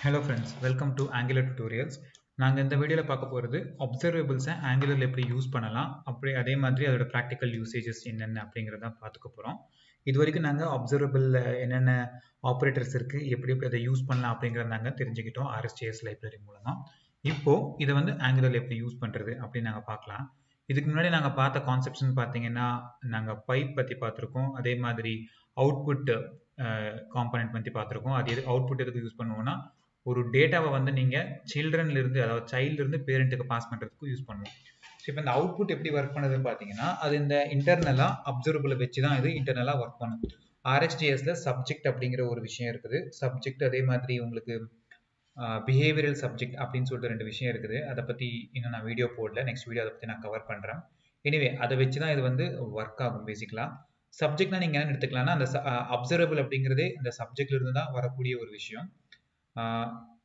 Hello friends welcome to Angular tutorials நாங்கள் இந்த வீடியோவில் பார்க்க போகிறது அப்சர்வேபிள்ஸை ஆங்குலரில் எப்படி யூஸ் பண்ணலாம் அப்படி அதே மாதிரி அதோட ப்ராக்டிக்கல் யூசேஜஸ் என்னென்ன அப்படிங்கிறத பார்த்துக்க போகிறோம் இது வரைக்கும் நாங்கள் அப்சர்வபிளில் என்னென்ன ஆப்ரேட்டர்ஸ் இருக்குது எப்படி எப்படி அதை யூஸ் பண்ணலாம் அப்படிங்கிறத நாங்கள் தெரிஞ்சுக்கிட்டோம் ஆர்எஸ்டிஎஸ் லைப்ரரி மூலமாக இப்போது இதை வந்து ஆங்குலரில் எப்படி யூஸ் பண்ணுறது அப்படின்னு நாங்கள் பார்க்கலாம். இதுக்கு முன்னாடி நாங்கள் பார்த்த கான்செப்ட்ஸ்னு பார்த்தீங்கன்னா நாங்கள் பைப் பற்றி பார்த்துருக்கோம் அதே மாதிரி அவுட்புட் காம்பனண்ட் பற்றி பார்த்துருக்கோம். அது எது அவுட்புட் எதுக்கு யூஸ் பண்ணுவோம்னா ஒரு டேட்டாவை வந்து நீங்கள் சில்ட்ரன்லேருந்து அதாவது சைல்ட்லேருந்து பேரண்ட்டுக்கு பாஸ் பண்ணுறதுக்கு யூஸ் பண்ணுவோம் ஸோ இப்போ இந்த அவுட்புட் எப்படி ஒர்க் பண்ணுதுன்னு பார்த்தீங்கன்னா அது இந்த இன்டர்னலாக அப்சர்வபிளை வச்சு தான் இது இன்டர்னலாக ஒர்க் பண்ணும். ஆர்எஸ்டிஎஸ்ல சப்ஜெக்ட் அப்படிங்கிற ஒரு விஷயம் இருக்குது. சப்ஜெக்ட் அதே மாதிரி உங்களுக்கு பிஹேவியரல் சப்ஜெக்ட் அப்படின்னு சொல்லிட்டு ரெண்டு விஷயம் இருக்குது. அதை பற்றி இன்னும் நான் வீடியோ போடல. நெக்ஸ்ட் வீடியோ அதை பற்றி நான் கவர் பண்ணுறேன் எனிவே அதை வச்சு தான் இது வந்து ஒர்க் ஆகும் பேசிக்கலாக சப்ஜெக்ட்னா நீங்கள் என்ன எடுத்துக்கலாம்னா அந்த அப்சர்வபிள் அப்படிங்கிறதே இந்த சப்ஜெக்ட்ல இருந்து தான் வரக்கூடிய ஒரு விஷயம்.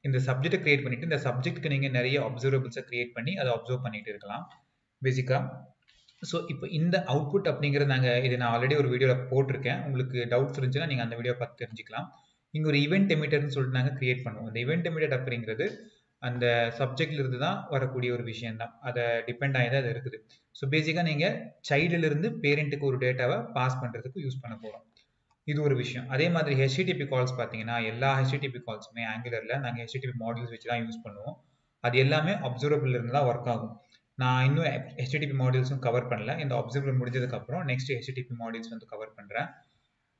இந்த சப்ஜெக்டை கிரியேட் பண்ணிட்டு இந்த சப்ஜெக்ட்க்கு நீங்கள் நிறைய அப்சர்வபிள்ஸை கிரியேட் பண்ணி அதை அப்சர்வ் பண்ணிட்டு இருக்கலாம் பேசிக்காக ஸோ இப்போ இந்த அவுட்புட் அப்படிங்கிறது நாங்கள் இது நான் ஆல்ரெடி ஒரு வீடியோவில் போட்டிருக்கேன். உங்களுக்கு டவுட்ஸ் இருந்துச்சுன்னா நீங்கள் அந்த வீடியோ பார்த்து தெரிஞ்சுக்கலாம். இங்கே ஒரு ஈவெண்ட் எமிட்டர்னு சொல்லிட்டு நாங்கள் கிரியேட் பண்ணுவோம். அந்த ஈவெண்ட் எமிட்டர் அப்படிங்கிறது அந்த சப்ஜெக்ட்லேருந்து தான் வரக்கூடிய ஒரு விஷயம் தான் அதை டிபெண்ட் ஆகி தான் அது இருக்குது. ஸோ பேசிக்காக நீங்கள் சைல்டுலேருந்து பேரண்ட்டுக்கு ஒரு டேட்டாவை பாஸ் பண்ணுறதுக்கு யூஸ் பண்ண போகிறோம் இது ஒரு விஷயம். அதே மாதிரி ஹெச்டிடிபி கால்ஸ் பார்த்தீங்கன்னா எல்லா ஹெச்டிடிபி கால்ஸுமே ஆங்குலரில் நாங்கள் ஹெச்டிடிபி மாடல்ஸ் வச்சு தான் யூஸ் பண்ணுவோம். அது எல்லாமே அப்சர்வபிள் இருந்து தான் ஒர்க் ஆகும். நான் இன்னும் ஹெச்டிடிபி மாடல்ஸும் கவர் பண்ணல. இந்த அப்சர்வபிள் முடிஞ்சதுக்கப்புறம் நெக்ஸ்ட் ஹெச்டிடிபி மாடல்ஸ் வந்து கவர் பண்ணுறேன்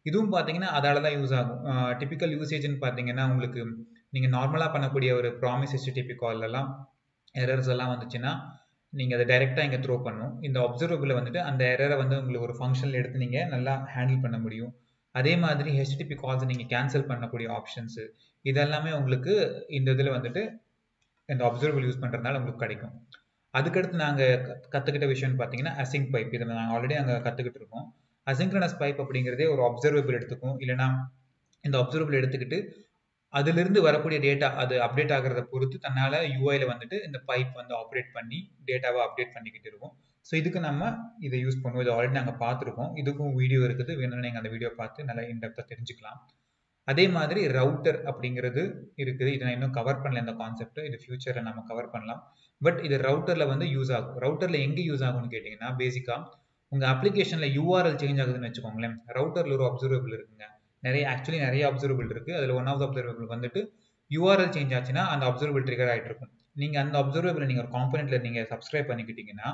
இதுவும் பார்த்தீங்கன்னா அதால தான் யூஸ் ஆகும். டிபிக்கல் யூசேஜ்னு பார்த்தீங்கன்னா உங்களுக்கு நீங்கள் நார்மலாக பண்ணக்கூடிய ஒரு ப்ராமிஸ் ஹெச்டிடிபி கால்லலாம் எரர்ஸ் எல்லாம் வந்துச்சுன்னா நீங்கள் அதை டைரெக்டாக இங்கே த்ரோ பண்ணும். இந்த அப்சர்வபிளை வந்துட்டு அந்த எரரை வந்து உங்களுக்கு ஒரு ஃபங்க்ஷனில் எடுத்து நீங்கள் நல்லா ஹேண்டில் பண்ண முடியும். அதே மாதிரி ஹெச்டிபி கால்ஸ் நீங்கள் கேன்சல் பண்ணக்கூடிய ஆப்ஷன்ஸு இதெல்லாமே உங்களுக்கு இந்த இதில் வந்துட்டு இந்த அப்சர்வல் யூஸ் பண்ணுறதுனால உங்களுக்கு கிடைக்கும். அதுக்கடுத்து நாங்கள் கற்றுக்கிட்ட விஷயம்னு பார்த்தீங்கன்னா அசிங் பைப் இதில் நாங்கள் ஆல்ரெடி அங்கே கற்றுக்கிட்டு இருக்கோம். அசிங்க்ரனஸ் பைப் அப்படிங்கிறதே ஒரு அப்சர்வபிள் எடுத்துக்கும். இல்லைனா இந்த அப்சர்வபிள் எடுத்துக்கிட்டு அதிலிருந்து வரக்கூடிய டேட்டா அது அப்டேட் ஆகிறத பொறுத்து தன்னால் யூஐயில் வந்துட்டு இந்த பைப் வந்து ஆப்ரேட் பண்ணி டேட்டாவை அப்டேட் பண்ணிக்கிட்டு இருக்கும். ஸோ இதுக்கு நம்ம இதை யூஸ் பண்ணுவோம். இதை ஆல்ரெடி நாங்கள் பார்த்துருக்கோம். இதுக்கும் வீடியோ இருக்குது. வேணும்னா நீங்கள் அந்த வீடியோ பார்த்து நல்லா இன்டெப்த்தாக தெரிஞ்சுக்கலாம். அதே மாதிரி ரவுட்டர் அப்படிங்கிறது இருக்குது. இதை நான் இன்னும் கவர் பண்ணல இந்த கான்செப்ட் இது ஃபியூச்சரில் நம்ம கவர் பண்ணலாம். பட் இது ரவுட்டரில் வந்து யூஸ் ஆகும். ரவுட்டரில் எங்கே யூஸ் ஆகும்னு கேட்டிங்கன்னா பேசிக்காக உங்கள் அப்ளிகேஷனில் யூஆர்எல் சேஞ்ச் ஆகுதுன்னு வச்சுக்கோங்களேன். ரவுட்டரில் ஒரு அப்சர்வபிள் இருக்குங்க. நிறைய ஆக்சுவலி நிறைய அப்சர்வபிள் இருக்குது அதில் ஒன் ஆஃப் த அப்சர்வபிள் வந்துட்டு யூஆர்எல் சேஞ்ச் ஆச்சுன்னா அந்த அப்சர்வபிள் ட்ரிகர் ஆகிட்டு இருக்கும் நீங்கள் அந்த அப்சர்வபிள் நீங்கள் ஒரு காம்பனெண்ட்டில் நீங்கள் சப்ஸ்கிரைப் பண்ணிக்கிட்டீங்கன்னா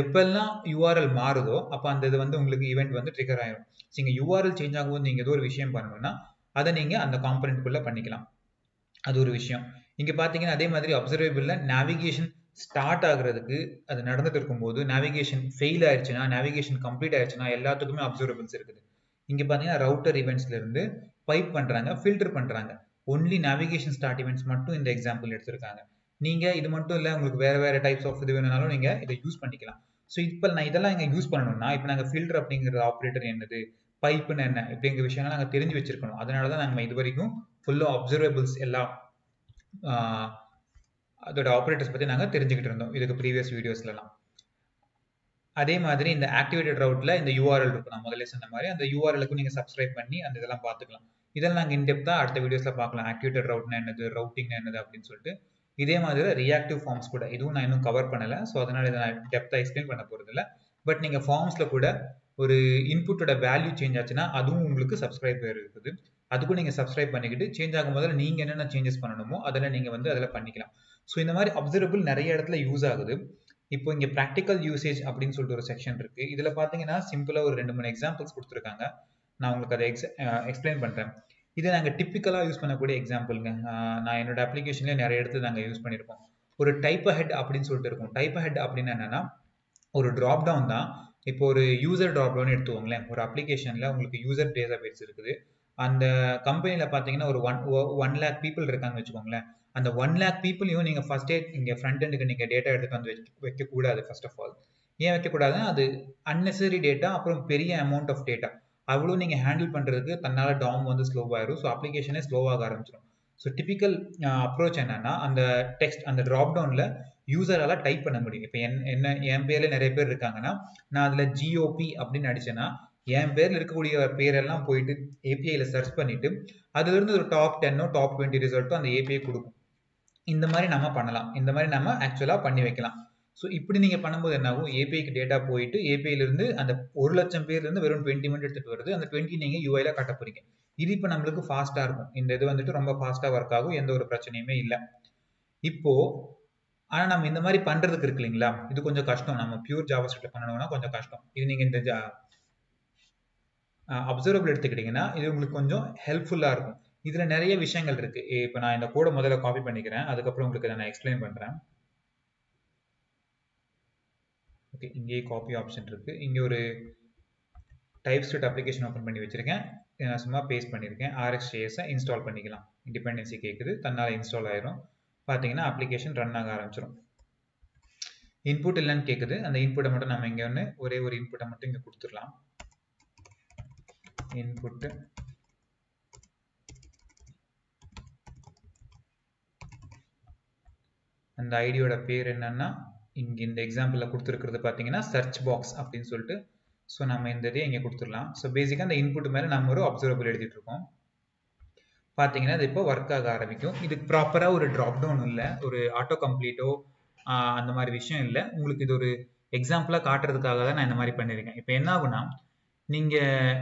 எப்பெல்லாம் யூஆர்எல் மாறுதோ அப்போ அந்த இது வந்து உங்களுக்கு ஈவெண்ட் வந்து ட்ரிகர் ஆயிடும் நீங்கள் யூஆர்எல் சேஞ்ச் ஆகும்போது நீங்கள் ஏதோ ஒரு விஷயம் பண்ணணும்னா அதை நீங்கள் அந்த காம்பனெண்ட்குள்ளே பண்ணிக்கலாம். அது ஒரு விஷயம். இங்கே பார்த்தீங்கன்னா அதே மாதிரி அப்சர்வேபிளில் நேவிகேஷன் ஸ்டார்ட் ஆகுறதுக்கு அது நடந்துட்டு இருக்கும்போது நேவிகேஷன் ஃபெயில் ஆயிடுச்சுன்னா நேவிகேஷன் கம்ப்ளீட் ஆயிடுச்சுன்னா எல்லாத்துக்குமே அப்சர்வபிள்ஸ் இருக்குது. இங்கே பார்த்தீங்கன்னா ரவுட்டர் இவெண்ட்ஸ்லேருந்து பைப் பண்ணுறாங்க ஃபில்டர் பண்ணுறாங்க ஒன்லி நேவிகேஷன் ஸ்டார்ட் இவெண்ட்ஸ் மட்டும் இந்த எக்ஸாம்பிள் எடுத்திருக்காங்க. நீங்கள் இது மட்டும் இல்லை உங்களுக்கு வேறு வேறு டைப்ஸ் ஆஃப் இது வேணுனாலும் நீங்கள் இதை யூஸ் பண்ணிக்கலாம். ஸோ இப்போ நான் இதெல்லாம் இங்கே யூஸ் பண்ணணும்னா இப்போ நாங்கள் ஃபில்டர் அப்படிங்கிற ஆப்ரேட்டர் என்னது பைப்புன்னு என்ன இப்படிங்கிற விஷயங்கள் நாங்கள் தெரிஞ்சு வச்சிருக்கணும். அதனால தான் நாங்கள் இது வரைக்கும் ஃபுல்லாக அப்சர்வேபிள்ஸ் எல்லாம் அதோட ஆப்ரேட்டர்ஸ் பற்றி நாங்கள் தெரிஞ்சுக்கிட்டு இருந்தோம் இதுக்கு ப்ரீவியஸ் வீடியோஸ்லாம் அதே மாதிரி இந்த ஆக்டிவேட்டட் ரவுட்டில் இந்த யூஆர்எல் இருக்கும். நான் முதல்ல சொன்ன மாதிரி அந்த யூஆர்எலுக்கும் நீங்கள் சப்ஸ்கிரைப் பண்ணி அந்த இதெல்லாம் பார்த்துக்கலாம். இதெல்லாம் நாங்கள் இன்டெப்த்தாக அடுத்த வீடியோஸில் பார்க்கலாம். ஆக்டிவேட்டட் ரவுட்னா என்னது ரவுட்டிங் என்னது அப்படின்னு சொல்லிட்டு. இதே மாதிரி ரியாக்டிவ் ஃபார்ம்ஸ் கூட. இதுவும் நான் இன்னும் கவர் பண்ணலை. ஸோ அதனால் இதை நான் டெப்த்தாக எக்ஸ்பிளைன் பண்ண போகிறது இல்லை. பட் நீங்கள் ஃபார்ம்ஸில் கூட ஒரு இன்புட்டோட வேல்யூ சேஞ்ச் ஆச்சுன்னா அதுவும் உங்களுக்கு சப்ஸ்கிரைப் இருக்குது. அதுக்கும் நீங்கள் சப்ஸ்கிரைப் பண்ணிக்கிட்டு சேஞ்ச் ஆகும் போதில் நீங்கள் என்னென்ன சேஞ்சஸ் பண்ணணுமோ அதெல்லாம் நீங்கள் வந்து அதில் பண்ணிக்கலாம். ஸோ இந்த மாதிரி அப்சர்வபிள் நிறைய இடத்துல யூஸ் ஆகுது. இப்போ இங்கே ப்ராக்டிக்கல் யூசேஜ் அப்படின்னு சொல்லிட்டு ஒரு செக்ஷன் இருக்குது இதில் பார்த்தீங்கன்னா சிம்பிளாக ஒரு ரெண்டு மூணு எக்ஸாம்பிள்ஸ் கொடுத்துருக்காங்க. நான் உங்களுக்கு அதை எக்ஸ் எக்ஸ்பிளைன் பண்ணுறேன் இது நாங்கள் டிப்பிக்கலாக யூஸ் பண்ணக்கூடிய எக்ஸாம்பிளுங்க நான் என்னோட அப்ளிகேஷன்லேயே நிறைய இடத்துல நாங்கள் யூஸ் பண்ணியிருக்கோம் ஒரு டைப் ஹெட் அப்படின்னு சொல்லிட்டு இருக்கும். டைப் ஹெட் அப்படின்னு என்னென்னா ஒரு ட்ராப் டவுன் தான். இப்போ ஒரு யூசர் ட்ராப் டவுன் எடுத்துக்கோங்களேன். ஒரு அப்ளிகேஷனில் உங்களுக்கு யூசர் டேட்டா பேஸ் இருக்குது. அந்த கம்பெனியில் பார்த்தீங்கன்னா ஒரு ஒன் ஒன் லேக் பீப்புள் இருக்காங்கன்னு வச்சுக்கோங்களேன். அந்த ஒன் லேக் பீப்புளையும் நீங்கள் ஃபஸ்ட்டே இங்கே ஃப்ரண்ட் எண்டுக்கு நீங்கள் டேட்டா எடுத்துகிட்டு வந்து வைக்க வைக்கக்கூடாது ஃபர்ஸ்ட் ஆஃப் ஆல் ஏன் வைக்கக்கூடாதுன்னா அது அன்னெசரி டேட்டா அப்புறம் பெரிய அமௌண்ட் ஆஃப் டேட்டா அவ்வளோ நீங்கள் ஹேண்டில் பண்ணுறதுக்கு தன்னால் டாம் வந்து ஸ்லோவாயிரும் ஸோ அப்ளிகேஷனே ஸ்லோவாக ஆரம்பிச்சிடும் ஸோ டிபிக்கல் அப்ரோச் என்னன்னா அந்த டெக்ஸ்ட் அந்த ட்ராப் டவுனில் யூசரால் டைப் பண்ண முடியும். இப்போ என் என்ன என் பேரில் நிறைய பேர் இருக்காங்கன்னா நான் அதில் ஜிஓபி அப்படின்னு அடிச்சேன்னா என் பேரில் இருக்கக்கூடிய பேரெல்லாம் போயிட்டு ஏபிஐயில் சர்ச் பண்ணிட்டு அதுலேருந்து ஒரு டாப் டென்னோ டாப் டுவெண்ட்டி ரிசல்ட்டோ அந்த ஏபிஐ கொடுக்கும். இந்த மாதிரி நம்ம பண்ணலாம். இந்த மாதிரி நம்ம ஆக்சுவலாக பண்ணி வைக்கலாம். ஸோ இப்படி நீங்கள் பண்ணும்போது என்ன ஆகும் ஏபிஐக்கு டேட்டா போயிட்டு ஏபிஐலிருந்து அந்த ஒரு லட்சம் பேர்லேருந்து வெறும் டுவெண்ட்டி மினிட் எடுத்துட்டு வருது. அந்த டுவெண்ட்டி நீங்கள் யூஐல காட்ட போறீங்க. இது இப்போ நம்மளுக்கு ஃபாஸ்ட்டாக இருக்கும். இந்த இது வந்துட்டு ரொம்ப ஃபாஸ்ட்டாக ஒர்க் ஆகும். எந்த ஒரு பிரச்சனையுமே இல்லை. இப்போது ஆனால் நம்ம இந்த மாதிரி பண்ணுறதுக்கு இருக்கு இல்லைங்களா? இது கொஞ்சம் கஷ்டம். நம்ம பியூர் ஜாவா ஸ்கிரிப்ட்ல பண்ணணும்னா கொஞ்சம் கஷ்டம். இது நீங்கள் இந்த அப்சர்வபிள் எடுத்துக்கிட்டீங்கன்னா இது உங்களுக்கு கொஞ்சம் ஹெல்ப்ஃபுல்லாக இருக்கும். இதில் நிறைய விஷயங்கள் இருக்குது இப்போ நான் இந்த கோடை முதல்ல காப்பி பண்ணிக்கிறேன். அதுக்கப்புறம் உங்களுக்கு நான் எக்ஸ்பிளைன் பண்ணுறேன் ஓகே இங்கேயே காப்பி ஆப்ஷன் இருக்குது இங்கே ஒரு டைப் ஸ்கிரிப்ட் அப்ளிகேஷன் ஓப்பன் பண்ணி வச்சுருக்கேன். நான் சும்மா பேஸ்ட் பண்ணியிருக்கேன். ஆர்எஸ்ஜேஎஸை இன்ஸ்டால் பண்ணிக்கலாம். டிபெண்டன்சி கேட்குது தன்னால் இன்ஸ்டால் ஆயிரும். பார்த்தீங்கன்னா அப்ளிகேஷன் ரன் ஆக ஆரம்பிச்சிடும் இன்புட் இல்லைன்னு கேட்குது அந்த இன்புட்டை மட்டும் நம்ம இங்கே ஒன்று ஒரே ஒரு இன்புட்டை மட்டும் இங்கே கொடுத்துடலாம். இன்புட்டு அந்த ஐடியோட பேர் என்னன்னா இங்கே இந்த எக்ஸாம்பிளில் கொடுத்துருக்கிறது பார்த்தீங்கன்னா சர்ச் பாக்ஸ் அப்படின்னு சொல்லிட்டு. ஸோ நம்ம இந்த இதே இங்கே கொடுத்துடலாம். ஸோ பேசிக்காக அந்த இன்புட் மேலே நம்ம ஒரு அப்சர்வபிள் எழுதிட்டு இருக்கோம். பார்த்தீங்கன்னா இது இப்போ ஒர்க் ஆக ஆரம்பிக்கும். இதுக்கு ப்ராப்பராக ஒரு ட்ராப் டவுன் இல்லை ஒரு ஆட்டோ கம்ப்ளீட்டோ அந்த மாதிரி விஷயம் இல்லை. உங்களுக்கு இது ஒரு எக்ஸாம்பிளாக காட்டுறதுக்காக தான் நான் இந்த மாதிரி பண்ணியிருக்கேன். இப்போ என்ன ஆகுனா நீங்கள்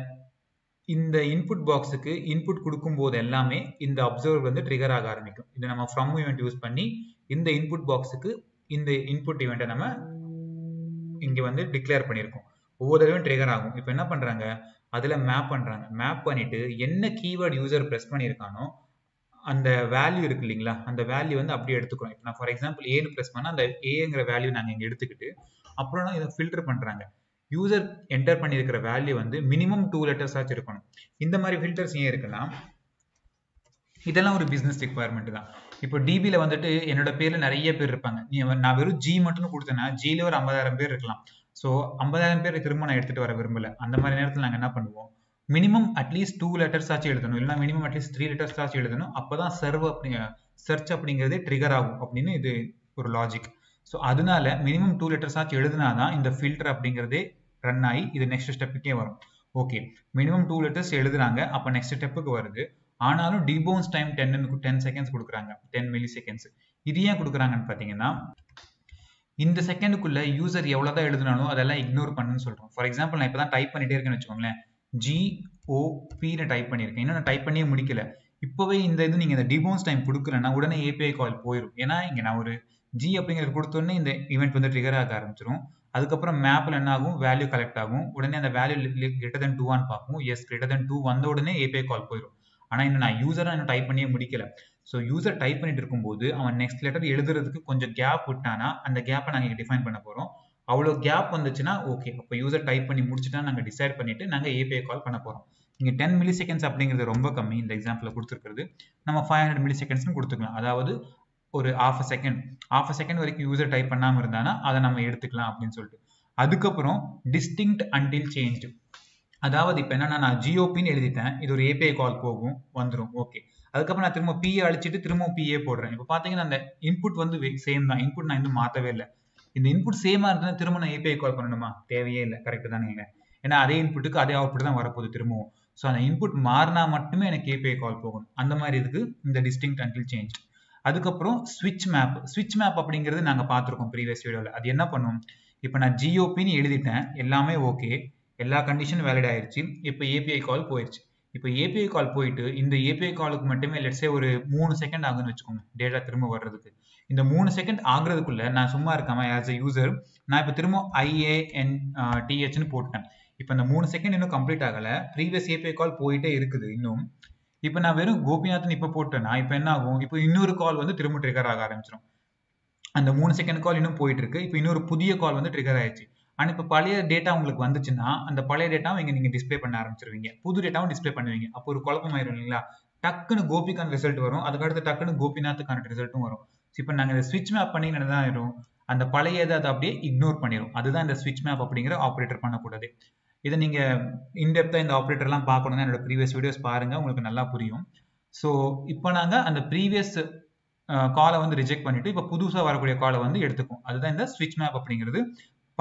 இந்த இன்புட் பாக்ஸுக்கு இன்புட் கொடுக்கும்போது எல்லாமே இந்த அப்சர்வர் வந்து ட்ரிகர் ஆக ஆரம்பிக்கும். இது நம்ம ஃப்ரம் ஈவெண்ட் யூஸ் பண்ணி இந்த இன்புட் பாக்ஸுக்கு இந்த இன்புட் இவெண்ட்டை நம்ம இங்கே வந்து டிக்ளேர் பண்ணியிருக்கோம் ஒவ்வொரு தடவையும் ட்ரிகர் ஆகும். இப்போ என்ன பண்ணுறாங்க அதில் மேப் பண்ணுறாங்க மேப் பண்ணிவிட்டு என்ன கீவேர்டு யூசர் ப்ரெஸ் பண்ணியிருக்கானோ அந்த வேல்யூ இருக்கு இல்லைங்களா? அந்த வேல்யூ வந்து அப்படியே எடுத்துக்கிறோம். இப்போ நான் ஃபார் எக்ஸாம்பிள் ஏன்னு ப்ரெஸ் பண்ணால் அந்த ஏங்கிற வேல்யூ நாங்கள் இங்கே எடுத்துக்கிட்டு அப்புறம் இதை ஃபில்டர் பண்ணுறாங்க யூசர் என்டர் பண்ணியிருக்கிற வேல்யூ வந்து மினிமம் டூ லெட்டர்ஸ் ஆச்சு இருக்கணும். இந்த மாதிரி ஃபில்டர்ஸ் ஏன் இருக்குன்னா இதெல்லாம் ஒரு பிஸ்னஸ் ரிக்வயர்மெண்ட் தான். இப்போ டிபியில் வந்துட்டு என்னோட பேரில் நிறைய பேர் இருப்பாங்க. நீ நான் வெறும் ஜி மட்டும் கொடுத்தேன்னா ஜியில ஒரு ஐம்பதாயிரம் பேர் இருக்கலாம். ஸோ ஐம்பதாயிரம் பேர் திரும்ப நான் எடுத்துகிட்டு வர விரும்பல. அந்த மாதிரி நேரத்தில் நாங்கள் என்ன பண்ணுவோம்? மினிமம் அட்லீஸ்ட் டூ லெட்டர்ஸ் ஆச்சு எழுதணும். இல்லைனா மினிமம் அட்லீஸ்ட் த்ரீ லெட்டர்ஸ் ஆச்சு எழுதணும். அப்போ தான் சர்வ் அப்படி சர்ச் அப்படிங்கிறதே ட்ரிகர் ஆகும் அப்படின்னு இது ஒரு லாஜிக் ஸோ அதனால மினிமம் டூ லெட்டர்ஸ் ஆச்சு எழுதினா தான் இந்த ஃபில்டர் அப்படிங்கிறதே ரன் ஆகி இது நெக்ஸ்ட் ஸ்டெப்புக்கே வரும். ஓகே மினிமம் டூ லெட்டர்ஸ் எழுதுறாங்க. அப்போ நெக்ஸ்ட் ஸ்டெப்புக்கு வருது. ஆனாலும் debounce time ten ten seconds கொடுக்குறாங்க. டென் மில்லி செகண்ட்ஸ் இது ஏன் கொடுக்குறாங்கன்னு பார்த்தீங்கன்னா இந்த செகண்டுக்குள்ள யூசர் எவ்வளோதான் எழுதினாலும் அதெல்லாம் இக்னோர் பண்ணுன்னு சொல்கிறோம் ஃபார் எக்ஸாம்பிள் நான் இப்போ தான் டைப் பண்ணிட்டே இருக்கேன்னு வச்சுக்கோங்களேன். ஜி ஓபின்னு டைப் பண்ணியிருக்கேன். இன்னும் நான் டைப் பண்ணியே முடிக்கல. இப்போவே இந்த இது நீங்கள் இந்த டிபோன்ஸ் டைம் கொடுக்கலன்னா உடனே ஏபிஐ கால் போயிடும் ஏன்னா இங்கே நான் ஒரு ஜி அப்படிங்கிறது கொடுத்தோன்னே இந்த ஈவெண்ட் வந்து ட்ரிகர் ஆக ஆரம்பிச்சிடும் அதுக்கப்புறம் மேப்பில் என்ன ஆகும் வேல்யூ கலெக்ட் ஆகும். உடனே அந்த வேல்யூ கிரேட்டர் தன் டூவான்னு பார்க்கும் எஸ் கிரேட்டர் தென் டூ வந்த உடனே ஏபிஐ கால் போயிடும் ஆனால் என்ன நான் யூசராக இன்னும் டைப் பண்ணியே முடிக்கல. ஸோ யூசர் டைப் பண்ணிட்டு இருக்கும்போது அவன் நெக்ஸ்ட் லெட்டர் எழுதுறதுக்கு கொஞ்சம் கேப் விட்டானா அந்த கேப்பை நாங்கள் டிஃபைன் பண்ண போகிறோம் அவ்வளோ கேப் வந்துச்சுன்னா ஓகே அப்போ யூசர் டைப் பண்ணி முடிச்சுட்டா நாங்கள் டிசைட் பண்ணிட்டு நாங்கள் ஏபிஐ கால் பண்ண போகிறோம் இங்கே டென் மில்லி செகண்ட்ஸ் அப்படிங்கிறது ரொம்ப கம்மி இந்த எக்ஸாம்பிளில் கொடுத்துருக்கிறது. நம்ம ஃபைவ் ஹண்ட்ரட் மில்லி செகண்ட்ஸ்னு கொடுத்துக்கலாம். அதாவது ஒரு half a second half a second வரைக்கும் யூசர் டைப் பண்ணாமல் இருந்தானா அதை நம்ம எடுத்துக்கலாம் அப்படின்னு சொல்லிட்டு. அதுக்கப்புறம் டிஸ்டிங்க்ட் அன்டில் சேஞ்ச் அதாவது இப்போ என்னன்னா நான் ஜிஓபின்னு எழுதிட்டேன். இது ஒரு ஏபிஐ கால் போகும் வந்துடும் ஓகே அதுக்கப்புறம் நான் திரும்ப பிஏ அழிச்சிட்டு திரும்ப பிஏ போடுறேன். இப்போ பார்த்தீங்கன்னா அந்த இன்புட் வந்து சேம் தான். இன்புட் நான் இன்னும் மாற்றவே இல்லை. இந்த இன்புட் சேமா இருந்தால் திரும்ப நான் ஏபிஐ கால் பண்ணணுமா? தேவையே இல்லை. கரெக்ட் தானே ஏன்னா அதே இன்புட்டுக்கு அதே அவுட்புட் தான் வரப்போகுது திரும்பவும். ஸோ அந்த இன்புட் மாறினா மட்டுமே எனக்கு ஏபிஐ கால் போகணும் அந்த மாதிரி இதுக்கு இந்த டிஸ்டிங் அண்டில் சேஞ்ச் அதுக்கப்புறம் ஸ்விட்ச் மேப் ஸ்விட்ச் மேப் அப்படிங்கிறது நாங்கள் பார்த்துருக்கோம் ப்ரீவியஸ் வீடியோவில் அது என்ன பண்ணும்? இப்போ நான் ஜிஓபின்னு எழுதிட்டேன். எல்லாமே ஓகே எல்லா கண்டிஷனும் வேலிட் ஆயிடுச்சு இப்போ ஏபிஐ கால் போயிடுச்சு இப்போ ஏபிஐ கால் போயிட்டு இந்த ஏபிஐ காலுக்கு மட்டுமே லெட்ஸே ஒரு மூணு செகண்ட் ஆகுன்னு வச்சுக்கோங்க டேட்டா திரும்ப வர்றதுக்கு. இந்த மூணு செகண்ட் ஆகுறதுக்குள்ள நான் சும்மா இருக்காம ஆஸ் அ யூசர் நான் இப்போ திரும்ப ஐஏஎன் டிஹெச்னு போட்டேன் இப்போ இந்த மூணு செகண்ட் இன்னும் கம்ப்ளீட் ஆகலை. ப்ரீவியஸ் ஏபிஐ கால் போயிட்டே இருக்குது இன்னும். இப்போ நான் வெறும் கோபிநாத்னு இப்போ போட்டேன்னா இப்போ என்ன ஆகும்? இப்போ இன்னொரு கால் வந்து திரும்ப ட்ரிகர் ஆக ஆரம்பிச்சிடும் அந்த மூணு செகண்ட் கால் இன்னும் போயிட்டு இருக்கு. இப்போ இன்னொரு புதிய கால் வந்து ட்ரிகர் ஆயிடுச்சு. ஆனால் இப்போ பழைய டேட்டா உங்களுக்கு வந்துச்சுன்னா அந்த பழைய டேட்டாவும் இங்கே நீங்கள் டிஸ்பிளே பண்ண ஆரம்பிச்சிருவீங்க. புது டேட்டாவும் டிஸ்பிளே பண்ணுவீங்க. அப்போ ஒரு குழப்பம் ஆயிரும் இல்லைங்களா? டக்குன்னு கோபிக்கான ரிசல்ட் வரும். அதுக்கடுத்து டக்குன்னு கோபிநாத்துக்கான ரிசல்ட்டும் வரும். இப்போ நாங்கள் இந்த ஸ்விட்ச் மேப் பண்ணி என்ன தான் ஆயிரும். அந்த பழைய இதை அதை அப்படியே இக்னோர் பண்ணிடும் அதுதான் இந்த ஸ்விட்ச் மேப் அப்படிங்கிற ஆப்ரேட்டர் பண்ணக்கூடாது. இதை நீங்கள் இன்டெப்த்தாக இந்த ஆப்ரேட்டர்லாம் பார்க்கணுன்னா என்னோட ப்ரீவியஸ் வீடியோஸ் பாருங்கள் உங்களுக்கு நல்லா புரியும். ஸோ இப்போ நாங்கள் அந்த ப்ரீவியஸ் காலை வந்து ரிஜெக்ட் பண்ணிட்டு இப்போ புதுசாக வரக்கூடிய காலை வந்து எடுத்துக்கும் அதுதான் இந்த ஸ்விட்ச் மேப் அப்படிங்கிறது.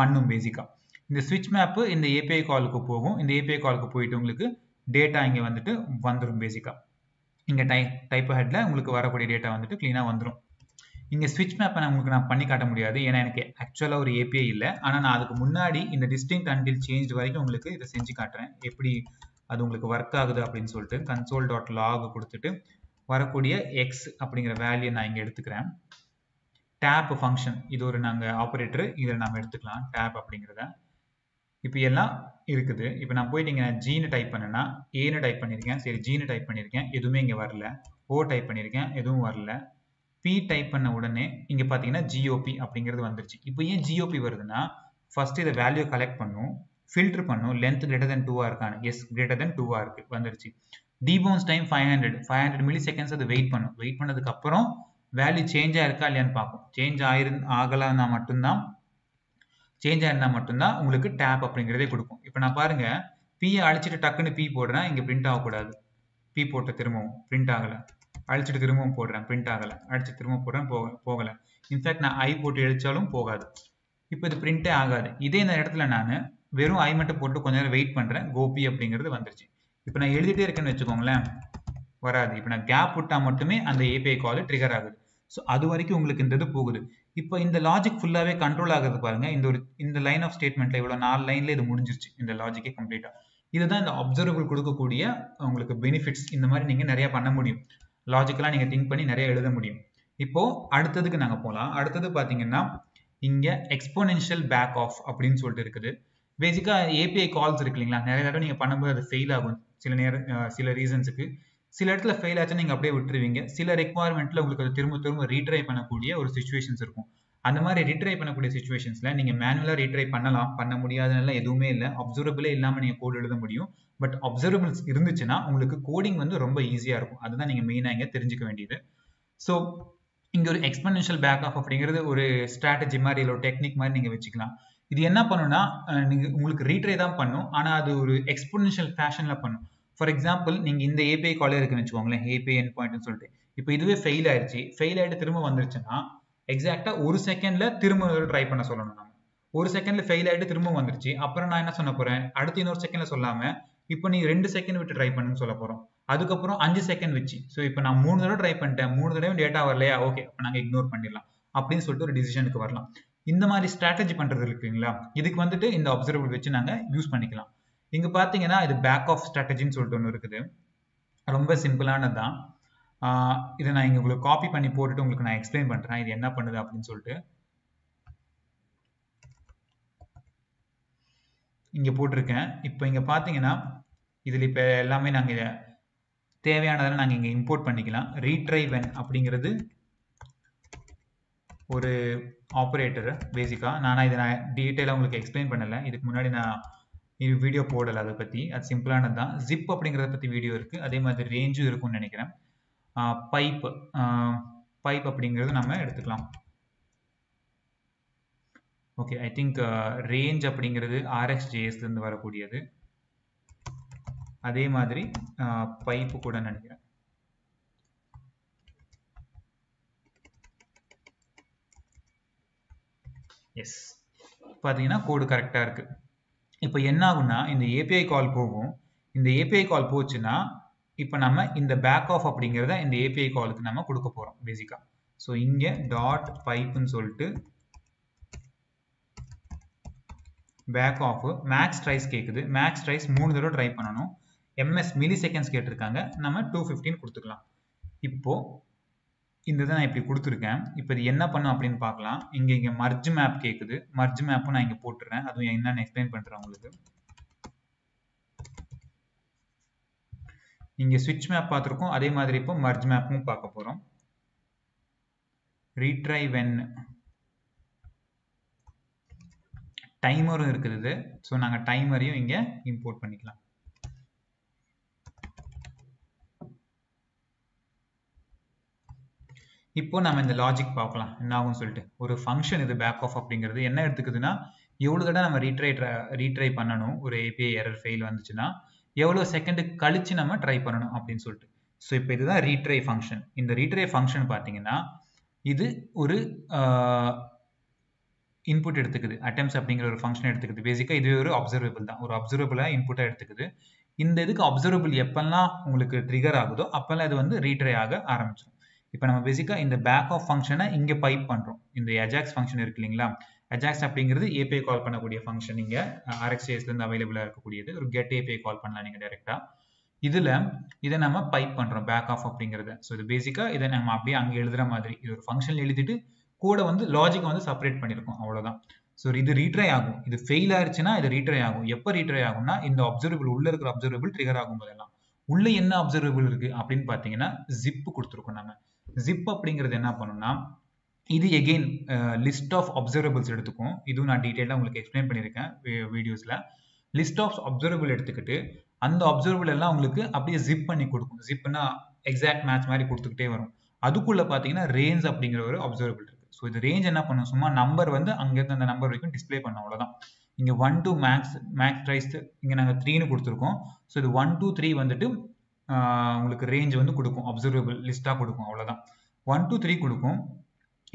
பண்ணும் பேசிக்காக இந்த ஸ்விட்ச் மேப்பு இந்த ஏபிஐ காலுக்கு போகும். இந்த ஏபிஐ காலுக்கு போயிட்டு உங்களுக்கு டேட்டா இங்கே வந்துட்டு வந்துடும் பேசிக்காக இங்கே டை டைப் ஹெட்டில் உங்களுக்கு வரக்கூடிய டேட்டா வந்துட்டு க்ளீனாக வந்துடும் இங்கே ஸ்விட்ச் மேப்பை நான் உங்களுக்கு நான் பண்ணி காட்ட முடியாது. ஏன்னா எனக்கு ஆக்சுவலாக ஒரு ஏபிஐ இல்லை. ஆனால் நான் அதுக்கு முன்னாடி இந்த டிஸ்டிங் அண்டில் சேஞ்ச் வரைக்கும் உங்களுக்கு இதை செஞ்சு காட்டுறேன். எப்படி அது உங்களுக்கு ஒர்க் ஆகுது அப்படின்னு சொல்லிட்டு கன்சோல் டாட் லாக் கொடுத்துட்டு வரக்கூடிய எக்ஸ் அப்படிங்கிற வேல்யூ நான் இங்கே எடுத்துக்கிறேன். டேப் ஃபங்க்ஷன் இது ஒரு நாங்கள் ஆப்ரேட்டர் இதில் நம்ம எடுத்துக்கலாம் டேப் அப்படிங்கிறத. இப்போ எல்லாம் இருக்குது. இப்போ நான் போயிட்டு இங்கே ஜீனு டைப் பண்ணேன்னா ஏன்னு டைப் பண்ணியிருக்கேன் சரி ஜீனு டைப் பண்ணியிருக்கேன் எதுவுமே இங்கே வரல. ஓ டைப் பண்ணியிருக்கேன் எதுவும் வரல. பி டைப் பண்ண உடனே இங்கே பார்த்தீங்கன்னா ஜிஓபி அப்படிங்கிறது வந்துருச்சு. இப்போ ஏன் ஜிஓபி வருதுன்னா ஃபர்ஸ்ட் இதை வேல்யூ கலெக்ட் பண்ணும் ஃபில்டர் பண்ணும் லென்த் கிரேட்டர் தென் டூவாக இருக்கானு எஸ் கிரேட்டர் தென் டூவாக இருக்குது வந்துருச்சு. Debounce time five hundred five hundred milliseconds அது வெயிட் பண்ணும். வெயிட் பண்ணதுக்கு அப்புறம் வேல்யூ சேஞ்ச் ஆயிருக்கா இல்லையான்னு பார்ப்போம். சேஞ்ச் ஆயிரு ஆகலைன்னா மட்டும்தான் சேஞ்ச் ஆயிருந்தால் மட்டும்தான் உங்களுக்கு டேப் அப்படிங்கிறதே கொடுக்கும். இப்போ நான் பாருங்க பியை அழிச்சிட்டு டக்குன்னு பி போடுறேன் இங்கே பிரிண்ட் ஆகக்கூடாது. பி போட்ட திரும்பவும் பிரிண்ட் ஆகலை. அழிச்சிட்டு திரும்பவும் போடுறேன் பிரிண்ட் ஆகலை. அழிச்சு திரும்பவும் போடுறேன் போக போகலை. இன்ஃபேக்ட் நான் ஐ போட்டு அழிச்சாலும் போகாது. இப்போ இது பிரிண்டே ஆகாது. இதே இந்த இடத்துல நான் வெறும் ஐ மட்டும் போட்டு கொஞ்ச நேரம் வெயிட் பண்ணுறேன் கோபி அப்படிங்கிறது வந்துருச்சு. இப்போ நான் எழுதிட்டே இருக்கேன்னு வச்சுக்கோங்களேன் வராது. இப்போ நான் கேப் விட்டால் மட்டுமே அந்த ஏபிஐ கால் ட்ரிகர் ஆகுது. ஸோ அது வரைக்கும் உங்களுக்கு இந்த இது போகுது. இப்போ இந்த லாஜிக் ஃபுல்லாகவே கண்ட்ரோல் ஆகிறது பாருங்க. இந்த ஒரு இந்த லைன் ஆஃப் ஸ்டேட்மெண்ட்ல இவ்வளோ நாலு லைன்ல இது முடிஞ்சிருச்சு. இந்த லாஜிக்கே கம்ப்ளீட்டாக இதுதான் இந்த அப்சர்வபிள் கொடுக்கக்கூடிய உங்களுக்கு பெனிஃபிட்ஸ் இந்த மாதிரி நீங்கள் நிறைய பண்ண முடியும். லாஜிக்கலாக நீங்கள் திங்க் பண்ணி நிறைய எழுத முடியும். இப்போ அடுத்ததுக்கு நாங்கள் போகலாம் அடுத்தது பார்த்தீங்கன்னா இங்கே எக்ஸ்போனென்ஷியல் பேக் ஆஃப் அப்படின்னு சொல்லிட்டு இருக்குது. பேசிக்காக ஏபிஐ கால்ஸ் இருக்கு இல்லைங்களா? நிறைய தடவை நீங்கள் பண்ணும்போது அது ஃபெயில் ஆகும். சில நேரம் சில ரீசன்ஸுக்கு சில இடத்துல ஃபெயில் ஆச்சுன்னா நீங்கள் அப்படியே விட்டுருவீங்க. சில ரெக்குவயர்மெண்ட்டில் உங்களுக்கு அது திரும்ப திரும்ப ரீட்ரை பண்ணக்கூடிய ஒரு சுச்சுவேஷன்ஸ் இருக்கும். அந்த மாதிரி ரீட்ரை பண்ணக்கூடிய சுச்சுவேஷன்ஸில் நீங்கள் மேனுவலாக ரீட்ரை பண்ணலாம். பண்ண முடியாதனால எதுவுமே இல்லை. அப்சர்வபிளே இல்லாமல் நீங்கள் கோட் எழுத முடியும். பட் அப்சர்வபிள்ஸ் இருந்துச்சுன்னா உங்களுக்கு கோடிங் வந்து ரொம்ப ஈஸியாக இருக்கும். அதுதான் நீங்கள் மெயினாக இங்கே தெரிஞ்சுக்க வேண்டியது. ஸோ இங்கே ஒரு எக்ஸ்பெனன்ஷியல் பேக் ஆஃப் அப்படிங்கிறது ஒரு ஸ்ட்ராட்டஜி மாதிரி இல்லை ஒரு டெக்னிக் மாதிரி நீங்கள் வச்சுக்கலாம். இது என்ன பண்ணுன்னா நீங்கள் உங்களுக்கு ரீட்ரை தான் பண்ணும். ஆனால் அது ஒரு எக்ஸ்பொனன்ஷியல் ஃபேஷனில் பண்ணும். ஃபார் எக்ஸாம்பிள் நீங்கள் இந்த ஏபிஐ காலே இருக்குன்னு வச்சுக்கோங்களேன் ஏபிஐ என் பாயிண்ட்னு சொல்லிட்டு. இப்போ இதுவே ஃபெயில் ஆயிடுச்சு ஃபெயில் ஆகிட்டு திரும்ப வந்துருச்சுன்னா எக்ஸாக்டாக ஒரு செகண்டில் திரும்ப ட்ரை பண்ண சொல்லணும் நம்ம. ஒரு செகண்டில் ஃபெயில் ஆகிட்டு திரும்ப வந்துருச்சு. அப்புறம் நான் என்ன சொல்ல போகிறேன் அடுத்து இன்னொரு செகண்டில் சொல்லாமல் இப்போ நீ ரெண்டு செகண்ட் விட்டு ட்ரை பண்ணுன்னு சொல்ல போகிறோம் அதுக்கப்புறம் அஞ்சு செகண்ட் வச்சு. ஸோ இப்போ நான் மூணு தடவை ட்ரை பண்ணிட்டேன். மூணு தடவை டேட்டா வரலையா? ஓகே அப்போ நாங்கள் இக்னோர் பண்ணிடலாம். அப்படின்னு சொல்லிட்டு ஒரு டிசிஷனுக்கு வரலாம். இந்த மாதிரி ஸ்ட்ராட்டஜி பண்ணுறது இருக்குங்களா இதுக்கு வந்துட்டு இந்த அப்சர்வபிள் வச்சு நாங்கள் யூஸ் பண்ணிக்கலாம். இங்க பாத்தீங்கன்னா இது பேக் ஆஃப் ஸ்ட்ராட்டஜின்னு சொல்லிட்டு ஒன்று இருக்குது. ரொம்ப சிம்பிளானது தான் இதை நான் இங்க உங்களுக்கு காப்பி பண்ணி போட்டுட்டு உங்களுக்கு நான் எக்ஸ்பிளைன் பண்றேன். இது என்ன பண்ணுது அப்படின்னு சொல்லிட்டு. இங்க போட்டிருக்கேன். இப்போ இங்க பாத்தீங்கன்னா இதுல இப்ப எல்லாமே நாங்க தேவையானதெல்லாம் நாங்க இங்க இம்போர்ட் பண்ணிக்கலாம். ரீட்ரைவன் அப்படிங்கிறது ஒரு ஆப்ரேட்டர் பேசிக்காக நான் இதை நான் டீட்டெயிலாக உங்களுக்கு எக்ஸ்பிளைன் பண்ணலை. இதுக்கு முன்னாடி நான் வீடியோ போடலை அதை பற்றி அது சிம்பிளானது தான். ஜிப் அப்படிங்கிறத பற்றி வீடியோ இருக்குது அதே மாதிரி ரேஞ்சும் இருக்கும்னு நினைக்கிறேன். பைப் பைப் அப்படிங்கிறது நம்ம எடுத்துக்கலாம். ஓகே ஐ திங்க் ரேஞ்ச் அப்படிங்கிறது ஆர்எஸ்ஜேஎஸ்லேருந்து வரக்கூடியது. அதே மாதிரி பைப்பு கூட நினைக்கிறேன். எஸ் பார்த்தீங்கன்னா கோடு கரெக்டாக இருக்குது இப்போ என்ன ஆகும்னா இந்த ஏபிஐ கால் போகும். இந்த ஏபிஐ கால் போச்சுன்னா இப்போ நம்ம இந்த பேக் ஆஃப் அப்படிங்கிறத இந்த ஏபிஐ காலுக்கு நம்ம கொடுக்க போகிறோம் பேசிக்காக ஸோ இங்கே டாட் பைப்புன்னு சொல்லிட்டு பேக் ஆஃப் மேக்ஸ் ட்ரைஸ் கேட்குது மேக்ஸ் ட்ரைஸ் மூணு தடவை ட்ரை பண்ணணும். எம்எஸ் மில்லி செகண்ட்ஸ் கேட்டிருக்காங்க. நம்ம டூ ஃபிஃப்டின் கொடுத்துக்கலாம். இப்போது இந்த இதை நான் இப்படி கொடுத்துருக்கேன். இப்போ இது என்ன பண்ணும் அப்படின்னு பார்க்கலாம். இங்கே இங்கே மர்ஜ் மேப் கேட்குது மர்ஜ் மேப்பும் நான் இங்கே போட்டுறேன். அதுவும் என்னன்னு எக்ஸ்பிளைன் பண்ணுறேன் உங்களுக்கு. இங்கே ஸ்விட்ச் மேப் பார்த்துருக்கோம். அதே மாதிரி இப்போ மர்ஜ் மேப்பும் பார்க்க போகிறோம் ரீட்ரை வென் டைமரும் இருக்குது இது. ஸோ நாங்கள் டைமரையும் இங்கே இம்போர்ட் பண்ணிக்கலாம். இப்போ நம்ம இந்த லாஜிக் பார்க்கலாம். என்ன ஆகும்னு சொல்லிட்டு. ஒரு ஃபங்க்ஷன் இது பேக் ஆஃப் அப்படிங்கிறது என்ன எடுத்துக்குதுன்னா எவ்வளோ தடவை நம்ம ரீட்ரை ரீட்ரை பண்ணணும்? ஒரு ஏபிஐ எரர் ஃபெயில் வந்துச்சுன்னா எவ்வளோ செகண்டு கழிச்சு நம்ம ட்ரை பண்ணணும் அப்படின்னு சொல்லிட்டு. ஸோ இப்போ இதுதான் ரீட்ரை ஃபங்க்ஷன் இந்த ரீட்ரை ஃபங்க்ஷன் பார்த்தீங்கன்னா இது ஒரு இன்புட் எடுத்துக்குது. அட்டெம்ப்ஸ் அப்படிங்கிற ஒரு ஃபங்க்ஷன் எடுத்துக்குது. பேசிக்காக இது ஒரு அப்சர்வபிள் தான். ஒரு அப்சர்வபிளாக இன்புட்டாக எடுத்துக்குது. இந்த இதுக்கு அப்சர்வபிள் எப்பெல்லாம் உங்களுக்கு ட்ரிகர் ஆகுதோ அப்போல்லாம் இது வந்து ரீட்ரை ஆக ஆரம்பிச்சிடும் இப்போ நம்ம பேசிக்காக இந்த பேக் ஆஃப் ஃபங்க்ஷனை இங்கே பைப் பண்ணுறோம் இந்த அஜாக்ஸ் ஃபங்க்ஷன் இருக்கு இல்லைங்களா? அஜாக்ஸ் அப்படிங்கிறது ஏபிஐ கால் பண்ணக்கூடிய ஃபங்க்ஷன் இங்கே ஆர்எக்ஸ்ஏஸ்லேருந்து அவைலபிளாக இருக்கக்கூடியது. ஒரு கெட் ஏபிஐ கால் பண்ணலாம் நீங்கள் டேரெக்டாக இதில் இதை நம்ம பைப் பண்ணுறோம் பேக் ஆஃப் அப்படிங்கிறத. ஸோ இது பேசிக்காக இதை நம்ம அப்படியே அங்கே எழுதுகிற மாதிரி. இது ஒரு ஃபங்க்ஷன் எழுதிட்டு கூட வந்து லாஜிக் வந்து செப்பரேட் பண்ணியிருக்கோம். அவ்வளோதான் ஸோ இது ரீட்ரை ஆகும். இது ஃபெயில் ஆயிடுச்சுன்னா இது ரீட்ரை ஆகும். எப்போ ரீட்ரை ஆகும்னா இந்த அப்சர்வபிள் உள்ள இருக்கிற அப்சர்வபிள் ட்ரிகர் ஆகும் போதெல்லாம் உள்ள என்ன அப்சர்வபிள் இருக்கு அப்படின்னு பார்த்தீங்கன்னா ஜிப்பு கொடுத்துருக்கோம் நம்ம. ஜிப் அப்படிங்கிறது என்ன பண்ணும்னா இது எகெயின் லிஸ்ட் ஆஃப் அப்சர்வபிள்ஸ் எடுத்துக்கும். இதுவும் நான் டீட்டெயிலாக உங்களுக்கு எக்ஸ்பிளைன் பண்ணியிருக்கேன் வீடியோஸில் லிஸ்ட் ஆஃப் அப்சர்வபிள் எடுத்துக்கிட்டு அந்த அப்சர்வபிள் எல்லாம் உங்களுக்கு அப்படியே ஜிப் பண்ணி கொடுக்கும். ஜிப்னா எக்ஸாக்ட் மேட்ச் மாதிரி கொடுத்துக்கிட்டே வரும். அதுக்குள்ளே பார்த்தீங்கன்னா ரேஞ்ச் அப்படிங்கிற ஒரு அப்சர்வபிள் இருக்குது ஸோ இது ரேஞ்ச் என்ன பண்ணும்? சும்மா நம்பர் வந்து அங்கேருந்து அந்த நம்பர் வரைக்கும் டிஸ்பிளே பண்ண அவ்வளோதான் இங்கே one two max max rise இங்கே நாங்கள் த்ரீன்னு கொடுத்துருக்கோம். ஸோ இது ஒன் டூ த்ரீ வந்துட்டு உங்களுக்கு ரேஞ்ச் வந்து கொடுக்கும். அப்சர்வபிள் லிஸ்ட்டாக கொடுக்கும். அவ்வளோதான் ஒன் டூ த்ரீ கொடுக்கும்.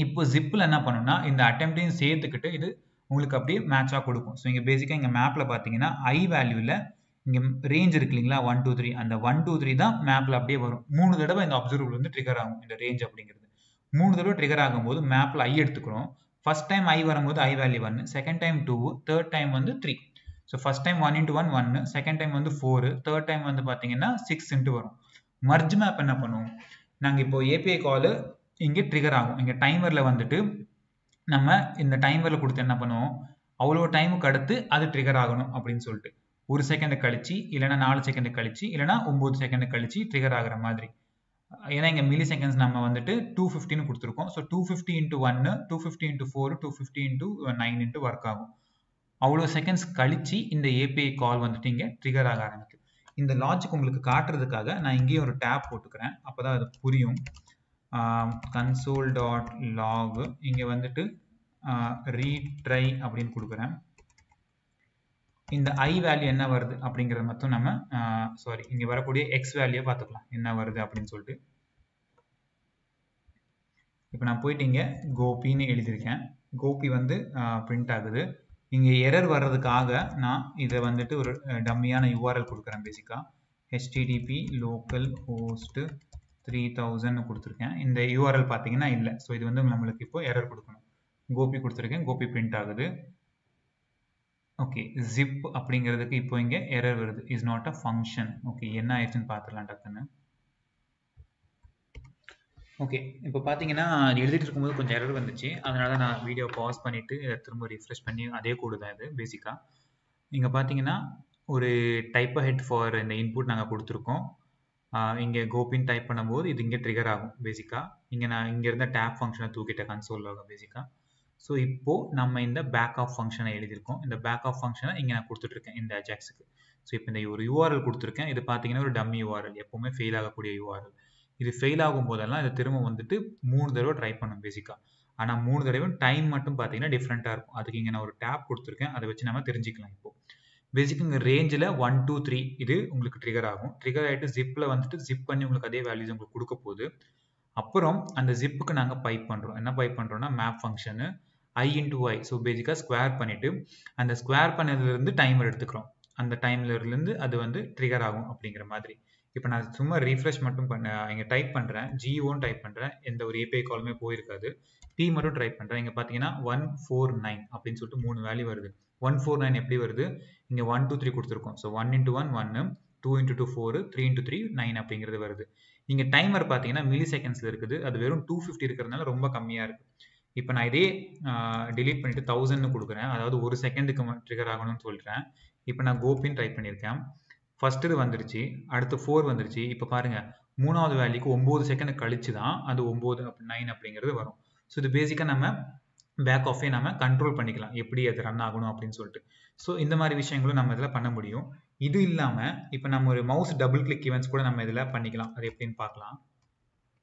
இப்போ ஜிப்பில் என்ன பண்ணுன்னா இந்த அட்டெம்ப்டையும் சேர்த்துக்கிட்டு இது உங்களுக்கு அப்படியே மேட்சாக கொடுக்கும். ஸோ இங்கே பேசிக்காக இங்கே மேப்பில் பார்த்தீங்கன்னா ஐ வேல்யூவில் இங்கே ரேஞ்ச் இருக்கு இல்லைங்களா? ஒன் டூ த்ரீ அந்த ஒன் டூ த்ரீ தான் மேப்பில் அப்படியே வரும். மூணு தடவை இந்த அப்சர்வபிள் வந்து ட்ரிகர் ஆகும் இந்த ரேஞ்ச் அப்படிங்கிறது. மூணு தடவை ட்ரிகர் ஆகும்போது மேப்பில் ஐ எடுத்துக்கிறோம். ஃபர்ஸ்ட் டைம் ஐ வரும்போது ஐ வேல்யூ ஒன்று second time two third time வந்து three so first time one into one ஒன்று செகண்ட் டைம் வந்து ஃபோரு தேர்ட் டைம் வந்து பார்த்தீங்கன்னா சிக்ஸ் இன்ட்டு வரும். மர்ஜ் மேப் என்ன பண்ணுவோம்? நாங்கள் இப்போ ஏபிஐ காலு இங்கே ட்ரிகர் ஆகும். இங்கே டைமரில் வந்துட்டு நம்ம இந்த டைமரில் கொடுத்து என்ன பண்ணுவோம்? அவ்வளோ டைமுக்கு அடுத்து அது ட்ரிகர் ஆகணும் அப்படின்னு சொல்லிட்டு. ஒரு செகண்ட் கழிச்சு இல்லைனா நாலு செகண்ட் கழிச்சு இல்லைனா ஒம்பது செகண்ட் கழிச்சு ட்ரிகர் ஆகிற மாதிரி. ஏன்னா இங்கே மில்லி செகண்ட்ஸ் நம்ம வந்துட்டு டூ ஃபிஃப்டின்னு கொடுத்துருக்கோம். ஸோ டூ ஃபிஃப்டி இன்ட்டு ஒன்று two fifty into four two fifty into nine into work ஆகும். அவ்வளோ செகண்ட்ஸ் கழித்து இந்த ஏபிஐ கால் வந்துட்டு இங்கே ட்ரிகர் ஆக ஆரம்பிக்கும் இந்த லாஜிக் உங்களுக்கு காட்டுறதுக்காக நான் இங்கேயும் ஒரு டேப் போட்டுக்கிறேன். அப்போ தான் அது புரியும். கன்சோல் டாட் லாக் இங்கே வந்துட்டு ரீட்ரை அப்படின்னு கொடுக்குறேன். இந்த ஐ வேல்யூ என்ன வருது அப்படிங்கிறத மட்டும் நம்ம சாரி இங்கே வரக்கூடிய எக்ஸ் வேல்யூ பார்த்துக்கலாம். என்ன வருது அப்படின்னு சொல்லிட்டு. இப்போ நான் போயிட்டு இங்கே கோபின்னு எழுதியிருக்கேன். கோபி வந்து பிரிண்ட் ஆகுது. இங்கே எரர் வர்றதுக்காக நான் இதை வந்துட்டு ஒரு டம்மியான யூஆர்எல் கொடுக்குறேன் பேசிக்காக HTTP local host three thousand கொடுத்துருக்கேன். இந்த யூஆர்எல் பார்த்தீங்கன்னா இல்லை. ஸோ இது வந்து நம்மளுக்கு இப்போ எரர் கொடுக்கணும். கோபி கொடுத்துருக்கேன். கோபி பிரிண்ட் ஆகுது. ஓகே ஜிப் அப்படிங்கிறதுக்கு இப்போ இங்கே எரர் வருது. Is not a function okay என்ன ஆயிடுச்சுன்னு பார்த்துடலாம் டக்குன்னு. ஓகே இப்போ பார்த்தீங்கன்னா எழுதிட்டு இருக்கும்போது கொஞ்சம் எரர் வந்துச்சு. அதனால நான் வீடியோ பாஸ் பண்ணிவிட்டு திரும்ப ரிஃப்ரெஷ் பண்ணி அதே கோடு தான் இது பேசிக்காக இங்கே பார்த்தீங்கன்னா ஒரு டைப் ஹெட் ஃபார் இந்த இன்புட் நாங்கள் கொடுத்துருக்கோம். இங்கே கோபின் டைப் பண்ணும்போது இது இங்கே ட்ரிகர் ஆகும் பேசிக்காக இங்கே நான் இங்கே இருந்த டேப் ஃபங்க்ஷனை தூக்கிட்டேன் கன்சோல் ஆகும் பேசிக்காக ஸோ இப்போது நம்ம இந்த பேக் ஆஃப் ஃபங்க்ஷனை எழுதியிருக்கோம். இந்த பேக் ஆஃப் ஃபங்க்ஷனை இங்கே நான் கொடுத்துட்ருக்கேன் இந்த அஜாக்ஸுக்கு ஸோ இப்போ இந்த ஒரு யூஆர்எல் கொடுத்துருக்கேன். இது பார்த்தீங்கன்னா ஒரு டம்மி யூஆர்எல் எப்போவுமே ஃபெயில் ஆகக்கூடிய யூஆர்எல் இது ஃபெயில் ஆகும் போதெல்லாம் இதை திரும்ப வந்துட்டு மூணு தடவை ட்ரை பண்ணும் பேசிக்காக ஆனால் மூணு தடவையும் டைம் மட்டும் பார்த்தீங்கன்னா டிஃப்ரெண்ட்டாக இருக்கும். அதுக்கு இங்கே நான் ஒரு டேப் கொடுத்துருக்கேன். அதை வச்சு நம்ம தெரிஞ்சுக்கலாம் இப்போ. பேசிக்காக இங்கே ரேஞ்சில் ஒன் டூ த்ரீ இது உங்களுக்கு ட்ரிகர் ஆகும். ட்ரிகர் ஆகிட்டு ஜிப்பில் வந்துட்டு ஜிப் பண்ணி உங்களுக்கு அதே வேல்யூஸ் உங்களுக்கு கொடுக்க போகுது. அப்புறம் அந்த ஜிப்புக்கு நாங்கள் பைப் பண்ணுறோம் என்ன பைப் பண்ணுறோம்னா map function I into I so பேசிக்காக ஸ்கொயர் பண்ணிவிட்டு அந்த ஸ்கொயர் பண்ணதுலேருந்து டைமர் எடுத்துக்கிறோம். அந்த டைம்லேருந்து அது வந்து ட்ரிகர் ஆகும் அப்படிங்கிற மாதிரி. இப்போ நான் சும்மா ரீஃப்ரெஷ் மட்டும் பண்ண இங்கே டைப் பண்ணுறேன் ஜியோன்னு டைப் பண்ணுறேன் எந்த ஒரு ஏபிஐ காலுமே போயிருக்காது. பி மட்டும் ட்ரை பண்ணுறேன் இங்கே பார்த்தீங்கன்னா ஒன் ஃபோர் நைன் அப்படின்னு சொல்லிட்டு மூணு வேல்யூ வருது. ஒன் ஃபோர் நைன் எப்படி வருது? இங்கே ஒன் டூ த்ரீ கொடுத்துருக்கோம். ஸோ ஒன் இன்ட்டு ஒன் ஒன்று two into two four three into three nine அப்படிங்கிறது வருது. இங்கே டைமர் பார்த்தீங்கன்னா மில்லி செகண்ட்ஸில் இருக்குது. அது வெறும் டூ ஃபிஃப்டி இருக்கிறதுனால ரொம்ப கம்மியாக இருக்குது இப்போ நான் இதே டிலீட் பண்ணிவிட்டு தௌசண்ட்னு கொடுக்குறேன். அதாவது ஒரு செகண்டுக்கு ட்ரிகர் ஆகணும்னு சொல்கிறேன் இப்போ நான் கோபின்னு ட்ரை பண்ணியிருக்கேன். ஃபஸ்ட்டு வந்துருச்சு. அடுத்து ஃபோர் வந்துருச்சு. இப்போ பாருங்கள் மூணாவது வேல்யூக்கு ஒம்பது செகண்ட் கழிச்சு தான் அது ஒம்பது நைன் அப்படிங்கிறது வரும். ஸோ இது பேசிக்காக நம்ம பேக் ஆஃபே நம்ம கண்ட்ரோல் பண்ணிக்கலாம். எப்படி அது ரன் ஆகணும் அப்படின்னு சொல்லிட்டு. ஸோ இந்த மாதிரி விஷயங்களும் நம்ம இதில் பண்ண முடியும். இது இல்லாமல் இப்போ நம்ம ஒரு மவுஸ் டபுள் கிளிக் ஈவெண்ட்ஸ் கூட நம்ம இதில் பண்ணிக்கலாம். அது எப்படின்னு பார்க்கலாம்.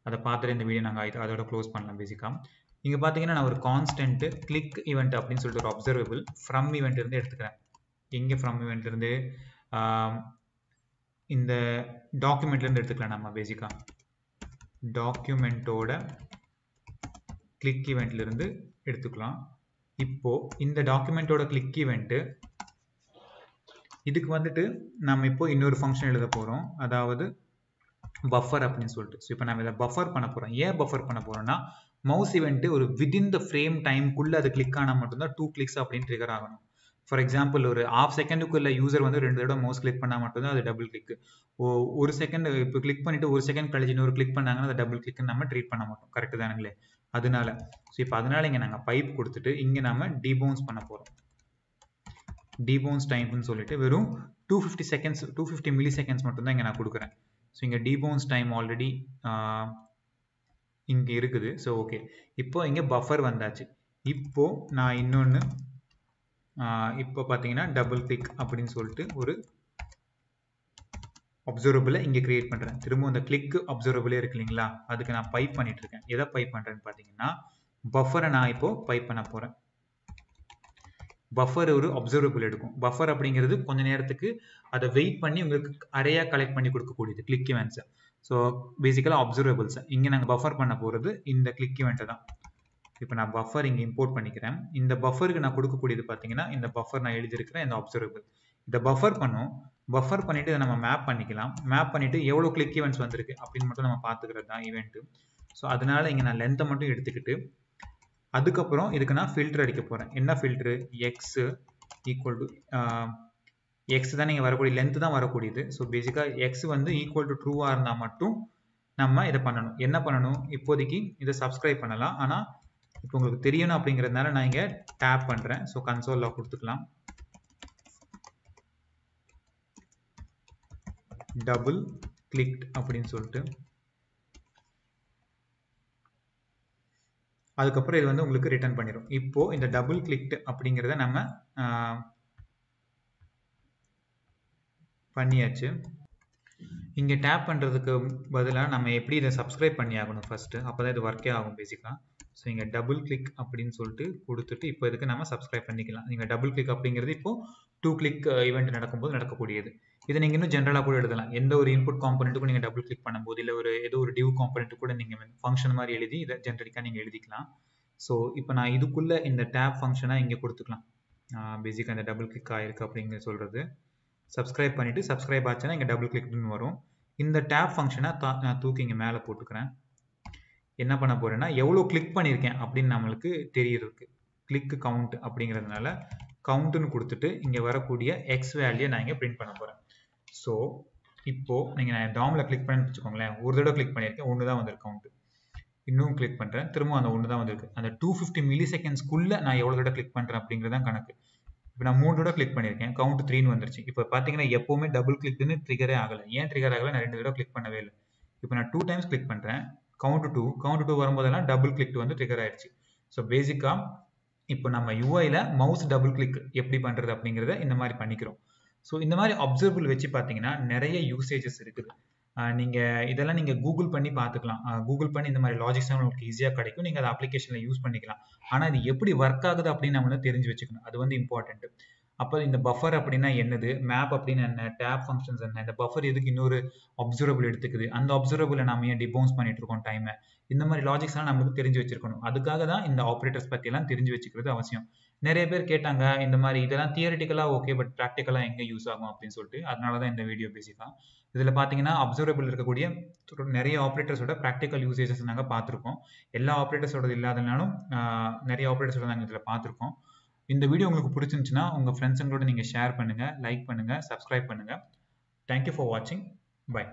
அதை பார்த்துட்டு இந்த வீடியோ நாங்கள் அதோட க்ளோஸ் பண்ணலாம் பேசிக்காக இங்கே பார்த்தீங்கன்னா நான் ஒரு கான்ஸ்டன்ட்டு கிளிக் ஈவெண்ட் அப்படின்னு சொல்லிட்டு ஒரு அப்சர்வபிள் ஃப்ரம் ஈவெண்ட்லேருந்து எடுத்துக்கிறேன். எங்கே ஃப்ரம் ஈவெண்ட் இருந்து? இந்த டாக்குமெண்ட்லேருந்து எடுத்துக்கலாம் நம்ம பேசிக்காக டாக்குமெண்ட்டோட கிளிக் இவெண்ட்லேருந்து எடுத்துக்கலாம். இப்போது இந்த டாக்குமெண்ட்டோட கிளிக் ஈவெண்ட்டு இதுக்கு வந்துட்டு நம்ம இப்போ இன்னொரு ஃபங்க்ஷன் எழுத போகிறோம் அதாவது பஃபர் அப்படின்னு சொல்லிட்டு. ஸோ இப்போ நம்ம இதை பஃபர் பண்ண போகிறோம் ஏன் பஃபர் பண்ண போகிறோம்னா மவுஸ் இவெண்ட்டு ஒரு விதின் த ஃப்ரேம் டைம்குள்ளே அது கிளிக் ஆனால் மட்டும்தான் டூ கிளிக்ஸ் அப்படின்னு ட்ரிகர் ஆகணும். ஃபார் எக்ஸாம்பிள் ஒரு ஆஃப் செகண்டுக்குள்ள யூசர் வந்து ரெண்டு தடவை மவுஸ் கிளிக் பண்ணால் மட்டும்தான் அது டபுள் கிளிக் ஒரு செகண்ட் இப்போ கிளிக் பண்ணிட்டு ஒரு செகண்ட் கழிச்சு இன்னொரு கிளிக் பண்ணாங்கன்னா அது டபுள் கிளிக் நம்ம ட்ரீட் பண்ண மாட்டோம். கரெக்டு தானுங்களே? அதனால ஸோ இப்போ அதனால இங்கே நாங்கள் பைப் கொடுத்துட்டு இங்கே நம்ம டிபோன்ஸ் பண்ண போகிறோம் டிபோன்ஸ் டைம்னு சொல்லிட்டு வெறும் two fifty seconds two fifty milliseconds மட்டும்தான் இங்கே நான் கொடுக்குறேன். ஸோ இங்கே டிபோன்ஸ் டைம் ஆல்ரெடி இங்கே இருக்குது. ஸோ ஓகே இப்போ இங்கே பஃபர் வந்தாச்சு. இப்போ நான் இன்னொன்று இப்போ பார்த்தீங்கன்னா டபுள் கிளிக் அப்படின்னு சொல்லிட்டு ஒரு அப்சர்வபிளை இங்கே கிரியேட் பண்ணுறேன் திரும்ப அந்த கிளிக்கு அப்சர்வபிளே இருக்கு இல்லைங்களா? அதுக்கு நான் பைப் பண்ணிட்டு இருக்கேன். எதை பைப் பண்ணுறேன்னு பார்த்தீங்கன்னா பஃபரை நான் இப்போ பைப் பண்ண போகிறேன் பஃபர் ஒரு அப்சர்வபிள் எடுக்கும். பஃபர் அப்படிங்கிறது கொஞ்ச நேரத்துக்கு அதை வெயிட் பண்ணி உங்களுக்கு அறையாக கலெக்ட் பண்ணி கொடுக்கக்கூடியது கிளிக் இவெண்ட்ஸை ஸோ பேசிக்கலாக அப்சர்வபிள்ஸ் இங்கே நாங்கள் பஃபர் பண்ண போகிறது இந்த கிளிக் இவெண்ட்டை தான். இப்போ நான் பஃபர் இங்கே இம்போர்ட் பண்ணிக்கிறேன். இந்த பஃபருக்கு நான் கொடுக்கக்கூடியது பார்த்தீங்கன்னா இந்த பஃபர் நான் எழுதியிருக்கிறேன் இந்த அப்சர்வபிள் இதை பஃபர் பண்ணும். பஃபர் பண்ணிட்டு இதை நம்ம மேப் பண்ணிக்கலாம். மேப் பண்ணிட்டு எவ்வளோ கிளிக் ஈவெண்ட்ஸ் வந்திருக்கு அப்படின்னு மட்டும் நம்ம பார்த்துக்கிறது தான் ஈவெண்ட்டு ஸோ அதனால இங்கே நான் லென்த்தை மட்டும் எடுத்துக்கிட்டு அதுக்கப்புறம் இதுக்கு நான் ஃபில்டர் அடிக்க போகிறேன் என்ன filter x equal to x தான் நீங்கள் வரக்கூடிய லென்த்து தான் வரக்கூடியது. ஸோ பேசிக்காக எக்ஸ் வந்து ஈக்குவல் டு ட்ரூவாக இருந்தால் மட்டும் நம்ம இதை பண்ணணும். என்ன பண்ணணும்? இப்போதைக்கு இதை சப்ஸ்கிரைப் பண்ணலாம். ஆனால் இப்போ உங்களுக்கு தெரியணும் அப்படிங்கிறதுனால நான் இங்கே டேப் பண்ணுறேன் ஸோ கன்சோலில் கொடுத்துக்கலாம். டபுள் கிளிக் அப்படின்னு சொல்லிட்டு. அதுக்கப்புறம் இது வந்து உங்களுக்கு ரிட்டர்ன் பண்ணிடும் இப்போ இந்த டபுள் கிளிக் அப்படிங்கிறத நம்ம பண்ணியாச்சு. இங்கே டேப் பண்ணுறதுக்கு பதிலாக நம்ம எப்படி இதை சப்ஸ்கிரைப் பண்ணி ஆகணும் ஃபஸ்ட்டு அப்போ தான் இது ஒர்க்கே ஆகும் பேசிக்காக ஸோ இங்கே டபுள் கிளிக் அப்படின்னு சொல்லிட்டு கொடுத்துட்டு இப்போ இதுக்கு நம்ம சப்ஸ்கிரைப் பண்ணிக்கலாம். நீங்கள் டபுள் கிளிக் அப்படிங்கிறது இப்போ டூ கிளிக் ஈவெண்ட் நடக்கும்போது நடக்கக்கூடியது. இதை நீங்கள் இன்னும் ஜென்ரலாக கூட எழுதலாம். எந்த ஒரு இன்புட் காம்பனெண்ட்டுக்கும் நீங்கள் டபுள் கிளிக் பண்ணும்போது இல்லை ஒரு ஏதோ ஒரு டியூ காம்பனெண்ட் கூட நீங்கள் ஃபங்க்ஷன் மாதிரி எழுதி இதை ஜென்ரலிக்காக நீங்கள் எழுதிக்கலாம். ஸோ இப்போ நான் இதுக்குள்ளே இந்த டேப் ஃபங்க்ஷனாக இங்கே கொடுத்துக்கலாம். பேசிக்காக இந்த டபுள் கிளிக் ஆகிருக்கு அப்படிங்கிற சொல்கிறது சப்ஸ்கிரைப் பண்ணிவிட்டு சப்ஸ்கிரைப் ஆச்சுன்னா இங்கே டபுள் கிளிக்னு வரும். இந்த டேப் ஃபங்க்ஷனை நான் தூக்கி இங்கே மேலே போட்டுக்கிறேன். என்ன பண்ண போகிறேன்னா எவ்வளோ கிளிக் பண்ணியிருக்கேன் அப்படின்னு நம்மளுக்கு தெரியறதுக்கு கிளிக் கவுண்ட் அப்படிங்கிறதுனால கவுண்ட்டுன்னு கொடுத்துட்டு இங்கே வரக்கூடிய எக்ஸ் வேல்யூ நான் இங்கே பிரிண்ட் பண்ண போகிறேன் ஸோ இப்போது நீங்கள் நான் டாமில் கிளிக் பண்ணி வச்சுக்கோங்களேன் ஒரு தடவை கிளிக் பண்ணியிருக்கேன் ஒன்று தான் வந்திருக்கு கவுண்ட்டு இன்னும் கிளிக் பண்ணுறேன் திரும்ப அந்த ஒன்று தான் வந்திருக்கு. அந்த டூ ஃபிஃப்டி மில்லி செகண்ட்ஸ்க்குள்ளே நான் எவ்வளோ தடவை கிளிக் பண்ணுறேன் அப்படிங்கிறது தான் கணக்கு. இப்போ நான் மூணு தடவை கிளிக் பண்ணியிருக்கேன் கவுண்ட் த்ரீன்னு வந்துருச்சு. இப்போ பார்த்தீங்கன்னா எப்போவுமே டபுள் கிளிக்னு ட்ரிகரே ஆகலை. ஏன் ட்ரிகர் ஆகலை? நான் ரெண்டு தடவை கிளிக் பண்ணவே இல்லை. இப்போ நான் டூ டைம்ஸ் கிளிக் பண்ணுறேன் கவுண்ட் டூ கவுண்ட் டூ வரும்போதெல்லாம் டபுள் கிளிக் வந்து ட்ரிகர் ஆயிடுச்சு. ஸோ பேசிக்காக இப்போ நம்ம யூஐயில் மவுஸ் டபுள் கிளிக் எப்படி பண்ணுறது அப்படிங்கிறத இந்த மாதிரி பண்ணிக்கிறோம். ஸோ இந்த மாதிரி அப்சர்வபிள் வச்சு பார்த்தீங்கன்னா நிறைய யூசேஜஸ் இருக்குது. நீங்கள் இதெல்லாம் நீங்கள் கூகுள் பண்ணி பார்த்துக்கலாம். கூகுள் பண்ணி இந்த மாதிரி லாஜிக்ஸ் உங்களுக்கு ஈஸியாக கிடைக்கும். நீங்கள் அதை அப்ளிகேஷனில் யூஸ் பண்ணிக்கலாம். ஆனால் இது எப்படி ஒர்க் ஆகுது அப்படின்னு நம்ம வந்து தெரிஞ்சு வச்சுக்கணும். அது வந்து இம்பார்ட்டன்ட்டு அப்போ இந்த பஃபர் அப்படின்னா என்னது? மேப் அப்படின்னு என்ன? டேப் ஃபங்க்ஷன்ஸ் என்ன? இந்த பஃபர் எதுக்கு இன்னொரு அப்சர்வபிள் எடுத்துக்குது? அந்த அப்சர்வபிளை நம்ம ஏன் டிபவுன்ஸ் பண்ணிட்டு இருக்கோம் டைமை இந்த மாதிரி லாஜிக்ஸ்லாம் நம்மளுக்கு தெரிஞ்சு வச்சிருக்கணும். அதுக்காக தான் இந்த ஆப்ரேட்டர்ஸ் பற்றியெல்லாம் தெரிஞ்சு வச்சுக்கிறது அவசியம். நிறைய பேர் கேட்டாங்க இந்த மாதிரி இதெல்லாம் தியரிட்டிக்கலாக ஓகே பட் ப்ராக்டிக்கலாக எங்கே யூஸ் ஆகும் அப்படின்னு சொல்லிட்டு. அதனால தான் இந்த வீடியோ பேசிக்கலாம் இதில் பார்த்தீங்கன்னா அப்சர்வபிள் இருக்கக்கூடிய நிறைய ஆப்ரேட்டர்ஸோட ப்ராக்டிக்கல் யூசேஜஸ் நாங்கள் பார்த்துருக்கோம். எல்லா ஆப்ரேட்டர்ஸோட இல்லாதனாலும் நிறைய ஆப்ரேட்டர்ஸோட நாங்கள் இதில் பார்த்துருக்கோம். இந்த வீடியோ உங்களுக்கு பிடிச்சிருந்துச்சுன்னா உங்கள் ஃப்ரெண்ட்ஸுங்களோட நீங்கள் ஷேர் பண்ணுங்கள் லைக் பண்ணுங்கள் சப்ஸ்கிரைப் பண்ணுங்கள் தேங்க்யூ ஃபார் வாட்சிங் பை